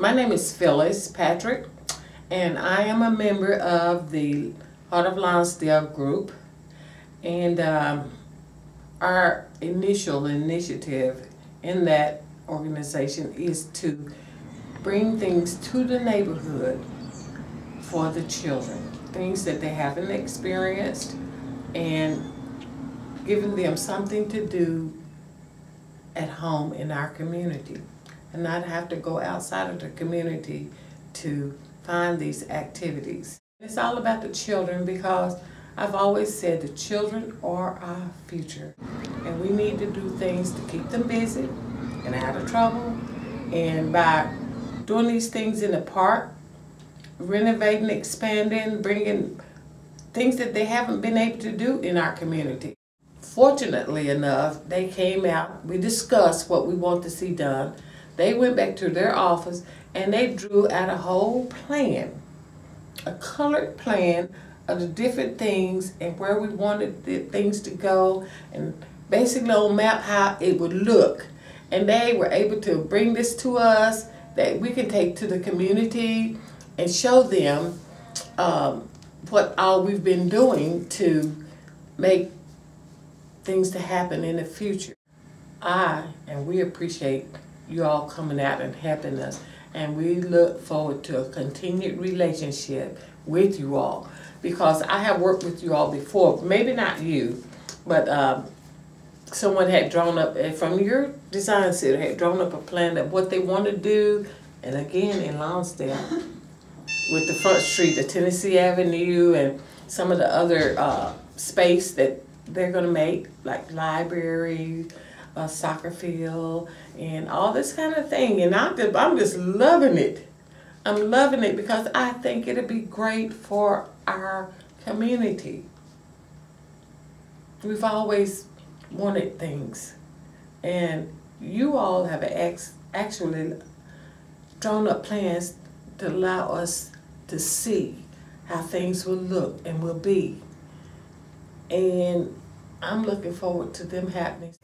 My name is Phyllis Patrick, and I am a member of the Heart of Lonsdale group. And um, our initial initiative in that organization is to bring things to the neighborhood for the children, things that they haven't experienced, and giving them something to do at home in our community and not have to go outside of the community to find these activities. It's all about the children because I've always said the children are our future and we need to do things to keep them busy and out of trouble and by doing these things in the park, renovating, expanding, bringing things that they haven't been able to do in our community. Fortunately enough, they came out, we discussed what we want to see done. They went back to their office and they drew out a whole plan, a colored plan of the different things and where we wanted the things to go and basically on map how it would look. And they were able to bring this to us that we can take to the community and show them um, what all we've been doing to make things to happen in the future. I and we appreciate you all coming out and helping us. And we look forward to a continued relationship with you all. Because I have worked with you all before, maybe not you, but um, someone had drawn up, eh, from your design center, had drawn up a plan of what they want to do, and again in Lonsdale, with the front street, the Tennessee Avenue, and some of the other uh, space that they're going to make, like library, a soccer field, and all this kind of thing. And I'm just, I'm just loving it. I'm loving it because I think it'll be great for our community. We've always wanted things, and you all have ex actually drawn up plans to allow us to see how things will look and will be. And I'm looking forward to them happening.